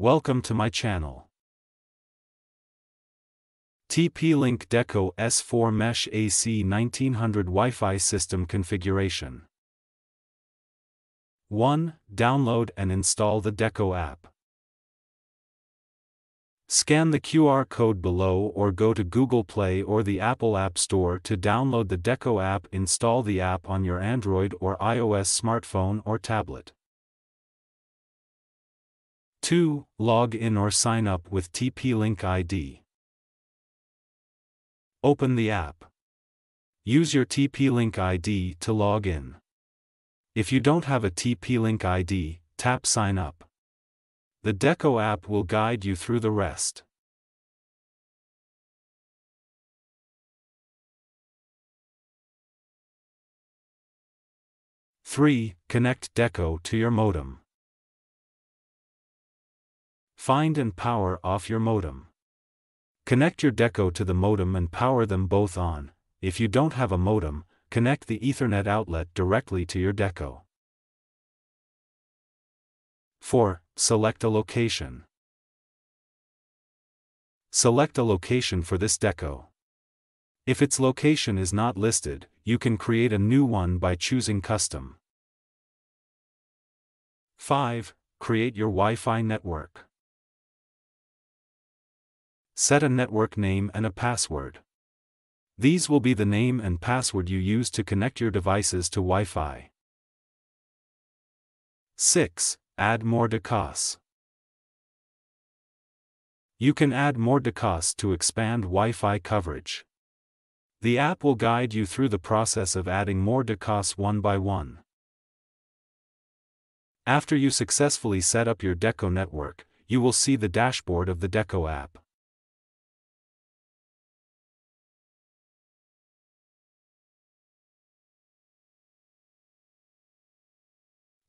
Welcome to my channel. TP-Link Deco S4 Mesh AC 1900 Wi-Fi System Configuration 1. Download and install the Deco app. Scan the QR code below or go to Google Play or the Apple App Store to download the Deco app. Install the app on your Android or iOS smartphone or tablet. 2. Log in or sign up with TP-Link ID. Open the app. Use your TP-Link ID to log in. If you don't have a TP-Link ID, tap Sign Up. The Deco app will guide you through the rest. Three, connect Deco to your modem. Find and power off your modem. Connect your Deco to the modem and power them both on. If you don't have a modem, connect the Ethernet outlet directly to your Deco. 4. Select a location. Select a location for this deco. If its location is not listed, you can create a new one by choosing Custom. 5. Create your Wi-Fi network. Set a network name and a password. These will be the name and password you use to connect your devices to Wi-Fi. 6. Add more decos. You can add more decos to expand Wi-Fi coverage. The app will guide you through the process of adding more decos one by one. After you successfully set up your Deco network, you will see the dashboard of the Deco app.